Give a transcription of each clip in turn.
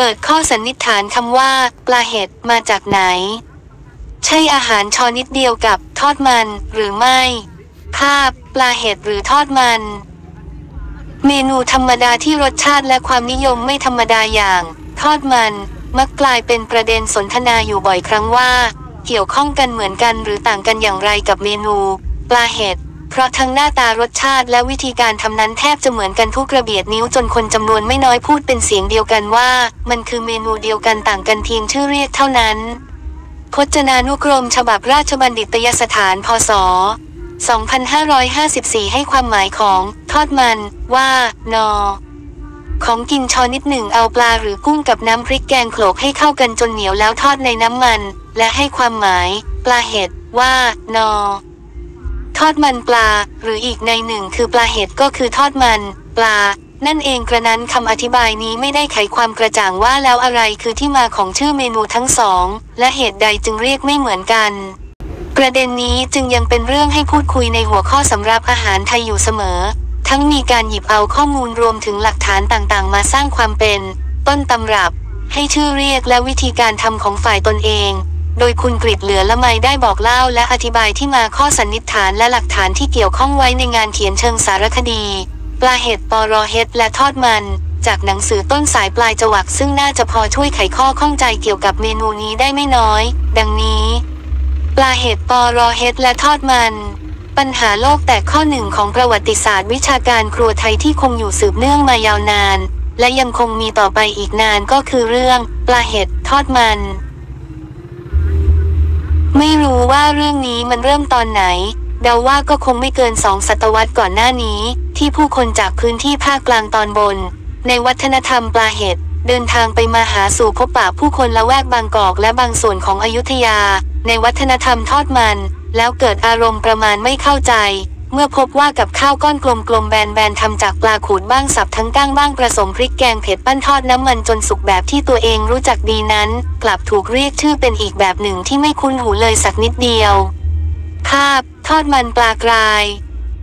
เปิดข้อสันนิษฐานคำว่า ปลาเห็ดมาจากไหน ใช่อาหารชอนิดเดียวกับทอดมันหรือไม่ ภาพ ปลาเห็ดหรือทอดมัน เมนูธรรมดาที่รสชาติและความนิยมไม่ธรรมดาอย่าง ทอดมันมักกลายเป็นประเด็นสนทนาอยู่บ่อยครั้งว่า เกี่ยวข้องกันเหมือนกันหรือต่างกันอย่างไรกับเมนู ปลาเห็ด เพราะทั้งหน้าตารสชาติและวิธีการทำนั้นแทบจะเหมือนกันทุกระเบียดนิ้วจนคนจำนวนไม่น้อยพูดเป็นเสียงเดียวกันว่า มันคือเมนูเดียวกันต่างกันเพียงชื่อเรียกเท่านั้น พจนานุกรมฉบับราชบัณฑิตยสถานพศ2554 ให้ความหมายของทอดมัน ว่า นอ ของกินชอนิดหนึ่งเอาปลาหรือกุ้งกับน้ำพริกแกงโขลกให้เข้ากันจนเหนียวแล้วทอดในน้ำมัน และให้ความหมาย ปลาเห็ด ว่า นอ ทอดมันปลา หรืออีกในหนึ่งคือปลาเห็ดก็คือทอดมันปลา นั่นเองกระนั้นคำอธิบายนี้ไม่ได้ไขความกระจ่างว่าแล้วอะไรคือที่มาของชื่อเมนูทั้งสอง และเหตุใดจึงเรียกไม่เหมือนกัน ประเด็นนี้จึงยังเป็นเรื่องให้พูดคุยในหัวข้อสำหรับอาหารไทยอยู่เสมอ ทั้งมีการหยิบเอาข้อมูลรวมถึงหลักฐานต่างๆ มาสร้างความเป็น ต้นตำรับ ให้ชื่อเรียกและวิธีการทำของฝ่ายตนเอง โดยคุณกริดเหลือละไมได้บอกเล่าและอธิบายที่มาข้อสันนิษฐานและหลักฐานที่เกี่ยวข้องไว้ในงานเขียนเชิงสารคดี ปลาเห็ดปอรอเห็ดและทอดมัน จากหนังสือต้นสายปลายจวักซึ่งน่าจะพอช่วยไขข้อข้องใจเกี่ยวกับเมนูนี้ได้ไม่น้อย ดังนี้ ปลาเห็ดปอรอเห็ดและทอดมันปัญหาโลกแต่ข้อหนึ่งของประวัติศาสตร์วิชาการครัวไทยที่คงอยู่สืบเนื่องมายาวนาน และยังคงมีต่อไปอีกนานก็คือเรื่อง ปลาเห็ดทอดมัน ไม่รู้ว่าเรื่องนี้มันเริ่มตอนไหน เดาว่าก็คงไม่เกินสองศตวรรษก่อนหน้านี้ ที่ผู้คนจากพื้นที่ภาคกลางตอนบน ในวัฒนธรรมปลาเห็ดเดินทางไปมาหาสู่พบปะผู้คนละแวกบางกอกและบางส่วนของอยุธยา ในวัฒนธรรมทอดมัน แล้วเกิดอารมณ์ประมาณไม่เข้าใจ เมื่อพบว่ากับข้าวก้อนกลมๆแบนๆทำจากปลาขูดบ้างสับทั้งก้างบ้างผสมพริกแกงเผ็ดปั้นทอดน้ำมันจนสุกแบบที่ตัวเองรู้จักดีนั้น กลับถูกเรียกชื่อเป็นอีกแบบหนึ่งที่ไม่คุ้นหูเลยสักนิดเดียว ภาพ ทอดมันปลากราย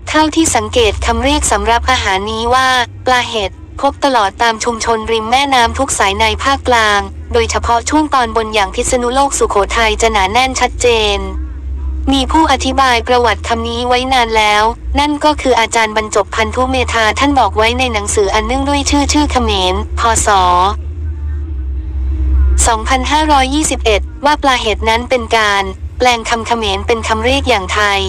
เท่าที่สังเกตคำเรียกสำหรับอาหารนี้ว่า ปลาเห็ดพบตลอดตามชุมชนริมแม่น้ำทุกสายในภาคกลาง โดยเฉพาะช่วงตอนบนอย่างพิษณุโลกสุโขทัยจะหนาแน่นชัดเจน มีผู้อธิบายประวัติคำนี้ไว้นานแล้ว นั่นก็คืออาจารย์บรรจบพันธุเมธาท่านบอกไว้ในหนังสืออันเนื่องด้วยชื่อชื่อเขมร พศ 2521 ว่าปลาเห็ดนั้นเป็นการ แปลงคำเขมรเป็นคำเรียกอย่างไทย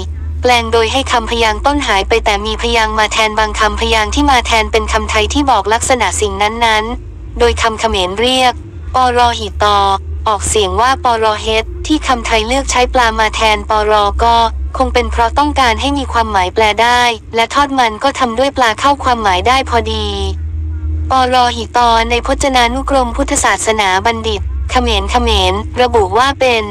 แปลงโดยให้คำพยางต้นหายไปแต่มีพยางมาแทนบางคำพยางที่มาแทนเป็นคำไทยที่บอกลักษณะสิ่งนั้นๆ โดยคำเขมรเรียกปอรอหิตอ ออกเสียงว่าปอรอเฮด ที่คำไทยเลือกใช้ปลามาแทนปอรอก็ คงเป็นเพราะต้องการให้มีความหมายแปลได้ และทอดมันก็ทำด้วยปลาเข้าความหมายได้พอดีปอรอหิตอในพจนานุกรมพุทธศาสนาบัณฑิตเขมรเขมรระบุว่าเป็น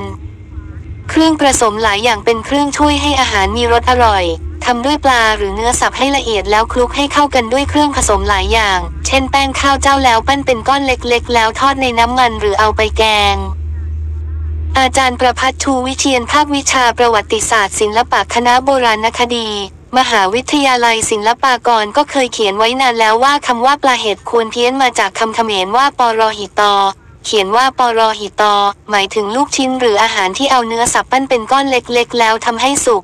เครื่องผสมหลายอย่างเป็นเครื่องช่วยให้อาหารมีรสอร่อยทำด้วยปลาหรือเนื้อสับให้ละเอียดแล้วคลุกให้เข้ากันด้วยเครื่องผสมหลายอย่าง เช่นแป้งข้าวเจ้าแล้วปั้นเป็นก้อนเล็กๆ แล้วทอดในน้ำมันหรือเอาไปแกง อาจารย์ประพัฒชูวิเชียนภาควิชาประวัติศาสตร์ศิลปะคณะโบราณคดี มหาวิทยาลัยศิลปากรก็เคยเขียนไว้นานแล้วว่าคำว่าปลาเห็ดควรเพี้ยนมาจากคำเขมรว่าปอรอหิตอ เขียนว่าปอรอหิตอ หมายถึงลูกชิ้นหรืออาหารที่เอาเนื้อสับปั้นเป็นก้อนเล็กๆ แล้วทำให้สุก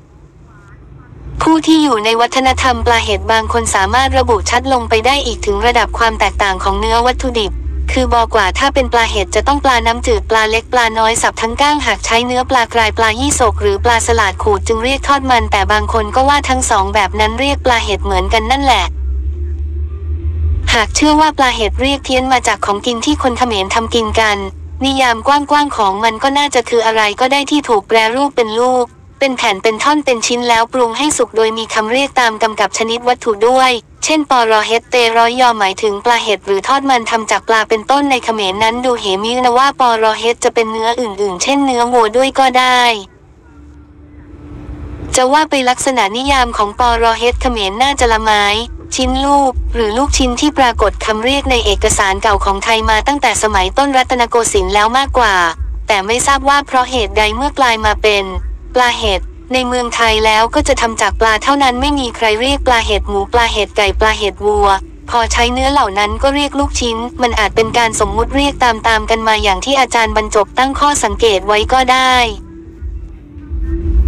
ผู้ที่อยู่ในวัฒนธรรมปลาเห็ดบางคนสามารถระบุชัดลงไปได้อีกถึงระดับความแตกต่างของเนื้อวัตถุดิบ คือบอกว่าถ้าเป็นปลาเห็ดจะต้องปลาน้ำจืดปลาเล็กปลาน้อยสับทั้งก้างหากใช้เนื้อปลากรายปลายี่สกหรือปลาสลัดขูดจึงเรียกทอดมัน แต่บางคนก็ว่าทั้งสองแบบนั้นเรียกปลาเห็ดเหมือนกันนั่นแหละ หากเชื่อว่าปลาเห็ดเรียกเพี้ยนมาจากของกินที่คนเขมรทำกินกัน นิยามกว้างๆของมันก็น่าจะคืออะไรก็ได้ที่ถูกแปรรูปเป็นลูก เป็นแผ่นเป็นท่อนเป็นชิ้นแล้วปรุงให้สุกโดยมีคำเรียกตามกำกับชนิดวัตถุด้วย เช่นปอรอเฮดเตร้อยยอหมายถึงปลาเห็ดหรือทอดมันทำจากปลาเป็นต้นในเขมรนั้นดูเหมินะว่าปอรอเฮดจะเป็นเนื้ออื่นๆ เช่นเนื้อวัวด้วยก็ได้จะว่าไปลักษณะนิยามของปอรอเฮดเขมรน่าจะละไม้ ชิ้นลูก หรือลูกชิ้นที่ปรากฏคำเรียกในเอกสารเก่าของไทยมาตั้งแต่สมัยต้นรัตนโกสินทร์แล้วมากกว่า แต่ไม่ทราบว่าเพราะเหตุใดเมื่อกลายมาเป็น ปลาเห็ด ในเมืองไทยแล้วก็จะทำจากปลาเท่านั้นไม่มีใครเรียกปลาเห็ดหมูปลาเห็ดไก่ปลาเห็ดวัว พอใช้เนื้อเหล่านั้นก็เรียกลูกชิ้น มันอาจเป็นการสมมุติเรียกตามๆกันมาอย่างที่อาจารย์บรรจบตั้งข้อสังเกตไว้ก็ได้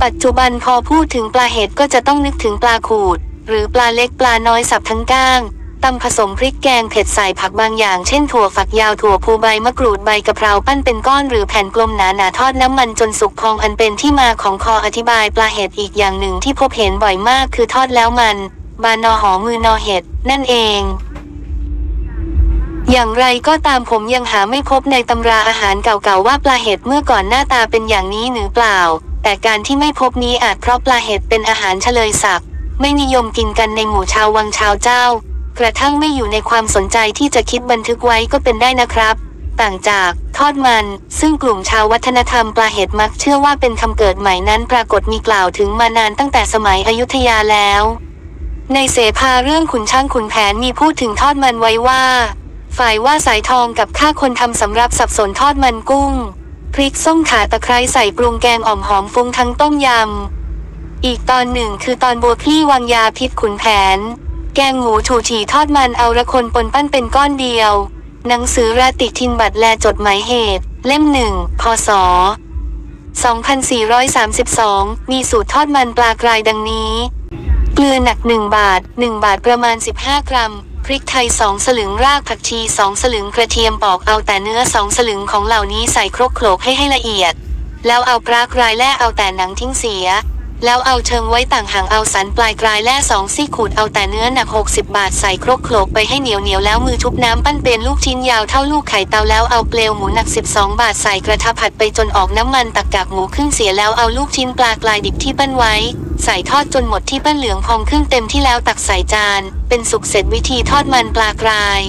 ปัจจุบันพอพูดถึงปลาเห็ดก็จะต้องนึกถึงปลาขูด หรือปลาเล็กปลาน้อยสับทั้งก้าง ตำผสมพริกแกงเผ็ดใส่ผักบางอย่างเช่นถั่วฝักยาวถั่วพูใบมะกรูดใบกะเพราปั้นเป็นก้อนหรือแผ่นกลมหนาหนาๆทอดน้ำมันจนสุกพองอันเป็นที่มาของคออธิบายปลาเห็ดอีกอย่างหนึ่งที่พบเห็นบ่อยมากคือทอดแล้วมัน บานนอหอมือนอเห็ด นั่นเองอย่างไรก็ตามผมยังหาไม่พบในตำราอาหารเก่าๆว่าปลาเห็ดเมื่อก่อนหน้าตาเป็นอย่างนี้หรือเปล่า แต่การที่ไม่พบนี้อาจเพราะปลาเห็ดเป็นอาหารเฉลยศักดิ์ไม่นิยมกินกันในหมู่ชาววังชาวเจ้า กระทั่งไม่อยู่ในความสนใจที่จะคิดบันทึกไว้ก็เป็นได้นะครับ ต่างจากทอดมัน ซึ่งกลุ่มชาววัฒนธรรมปลาเห็ดมักเชื่อว่าเป็นคำเกิดใหม่นั้นปรากฏมีกล่าวถึงมานานตั้งแต่สมัยอยุธยาแล้ว ในเสภาเรื่องขุนช่างขุนแผนมีพูดถึงทอดมันไว้ว่า ฝ่ายว่าสายทองกับข้าคนทำสำรับสับสนทอดมันกุ้งพริกส้มขาตะไคร้ใส่ปรุงแกงอ่อมหอมฟุ้งทั้งต้มยำ อีกตอนหนึ่งคือตอนบัวพี่วางยาพิษขุนแผน แกงหมูถูฉีทอดมันเอาระคนปนปั้นเป็นก้อนเดียว หนังสือราติทินบัตรแลจดหมายเหตุ เล่มหนึ่งพศ2432 มีสูตรทอดมันปลากรายดังนี้ เกลือหนัก 1 บาท 1 บาทประมาณ 15 กรัม พริกไทย 2 สลึงรากผักชี 2 สลึงกระเทียมปอกเอาแต่เนื้อ 2 สลึงของเหล่านี้ใส่ครกโขลกให้ให้ละเอียด แล้วเอาปลากรายแล่เอาแต่หนังทิ้งเสีย แล้วเอาเชิงไว้ต่างห่างเอาสันปลายกรายแล่สองซี่ขูดเอาแต่เนื้อหนัก 60 บาทใส่ครกโขลกไปให้เหนียวเหนียวแล้วมือชุบน้ำปั้นเป็นลูกชิ้นยาวเท่าลูกไข่เตาแล้วเอาเปลวหมูหนัก 12 บาทใส่กระทะผัดไปจนออกน้ำมันตักกากหมูครึ่งเสียแล้วเอาลูกชิ้นปลากรายดิบที่ปั้นไว้ ใส่ทอดจนหมดที่ปั้นเหลืองพองครึ่งเต็มที่แล้วตักใส่จาน เป็นสุกเสร็จวิธีทอดมันปลากราย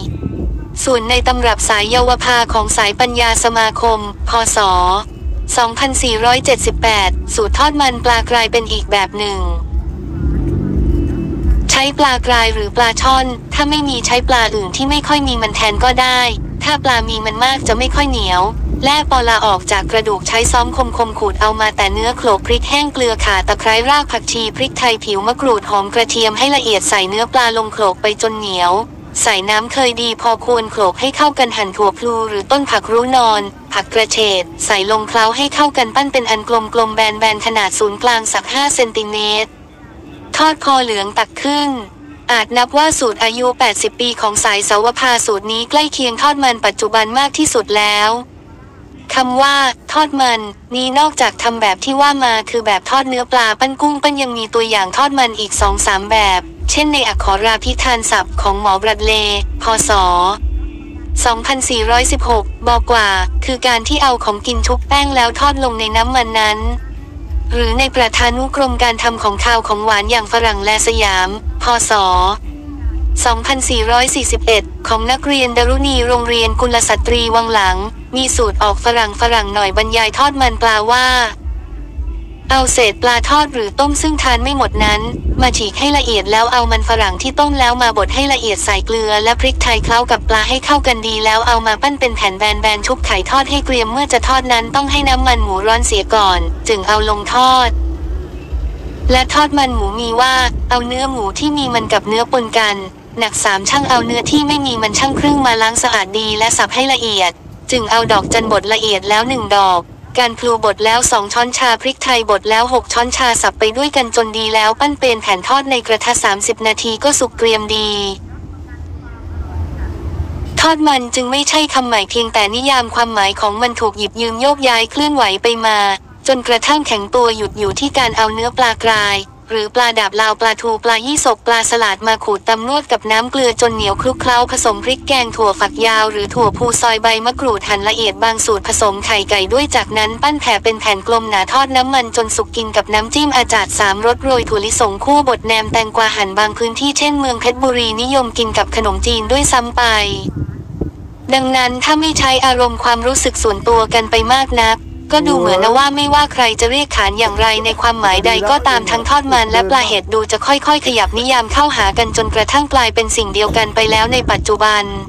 ส่วนในตำรับสายเยาวภาของสายปัญญาสมาคม พศ 2478 สูตรทอดมันปลากรายเป็นอีกแบบหนึ่ง ใช้ปลากรายหรือปลาช่อน ถ้าไม่มีใช้ปลาอื่นที่ไม่ค่อยมีมันแทนก็ได้ ถ้าปลามีมันมากจะไม่ค่อยเหนียว แล่ปอลาออกจากกระดูกใช้ซ้อมคมคมขูดเอามาแต่เนื้อโขลกพริกแห้งเกลือข่าตะไคร้รากผักชีพริกไทยผิวมะกรูดหอมกระเทียมให้ละเอียดใส่เนื้อปลาลงโขลกไปจนเหนียว ใส่น้ำเคยดีพอควรโขลกให้เข้ากันหั่นถั่วพลูหรือต้นผักรู้นอน ผักกระเฉดใส่ลงเคล้าให้เข้ากันปั้นเป็นอันกลมกลมๆแบนๆขนาดศูนย์กลางสัก 5 เซนติเมตร ทอดคอเหลืองตักขึ้นอาจนับว่าสูตรอายุ 80 ปีของสายเสาวภาสูตรนี้ใกล้เคียงทอดมันปัจจุบันมากที่สุดแล้วคำว่า ทอดมัน นี้นอกจากทำแบบที่ว่ามาคือแบบทอดเนื้อปลาปั้นกุ้งปั้นยังมีตัวอย่างทอดมันอีกสองสามแบบ เช่นในอักขราพิธานศัพท์ของหมอบรัดเลยพศ 2416 บอกว่า คือการที่เอาของกินชุบแป้งแล้วทอดลงในน้ำมันนั้น หรือในประธานุกรมการทำของข้าวของหวานอย่างฝรั่งและสยาม พศ 2441 ของนักเรียนดารุณีโรงเรียนกุลสตรีวังหลัง มีสูตรออกฝรั่งฝรั่งหน่อยบรรยายทอดมันปลาว่า เอาเศษปลาทอดหรือต้มซึ่งทานไม่หมดนั้น มาฉีกให้ละเอียดแล้วเอามันฝรั่งที่ต้มแล้วมาบดให้ละเอียดใส่เกลือและพริกไทยเคล้ากับปลาให้เข้ากันดีแล้วเอามาปั้นเป็นแผ่นแบนๆชุบไข่ทอดให้เกรียมเมื่อจะทอดนั้นต้องให้น้ำมันหมูร้อนเสียก่อน จึงเอาลงทอด และทอดมันหมูมีว่า เอาเนื้อหมูที่มีมันกับเนื้อปนกัน หนักสามช่างเอาเนื้อที่ไม่มีมันช่างครึ่งมาล้างสะอาดดีและสับให้ละเอียด จึงเอาดอกจันบดละเอียดแล้วหนึ่งดอก การพลูบดแล้วสองช้อนชาพริกไทยบดแล้วหกช้อนชาสับไปด้วยกันจนดีแล้วปั้นเป็นแผ่นทอดในกระทะ 30 นาทีก็สุกเกรียมดี ทอดมันจึงไม่ใช่คำหมายเพียงแต่นิยามความหมายของมันถูกหยิบยืมโยกย้ายเคลื่อนไหวไปมา จนกระทั่งแข็งตัวหยุดอยู่ที่การเอาเนื้อปลากราย หรือปลาดาบลาวปลาทูปลายี่สกปลาสลัดมาขูดตำนวดกับน้ำเกลือจนเหนียวคลุกเคล้าผสมพริกแกงถั่วฝักยาวหรือถั่วพูซอยใบมะกรูดหั่นละเอียดบางสูตรผสมไข่ไก่ด้วยจากนั้นปั้นแผ่เป็นแผ่นกลมหนาทอดน้ำมันจนสุกกินกับน้ำจิ้มอาจาดสามรสโรยถั่วลิสงคู่บดแหนมแตงกวาหั่นบางพื้นที่เช่นเมืองเพชรบุรีนิยมกินกับขนมจีนด้วยซ้ำไป ดังนั้นถ้าไม่ใช้อารมณ์ความรู้สึกส่วนตัวกันไปมากนัก ก็ดูเหมือนนะว่าไม่ว่าใครจะเรียกขานอย่างไรในความหมายใดก็ตามทั้งทอดมันและปลาเห็ดดูจะค่อยๆ ขยับนิยามเข้าหากันจนกระทั่งกลายเป็นสิ่งเดียวกันไปแล้วในปัจจุบัน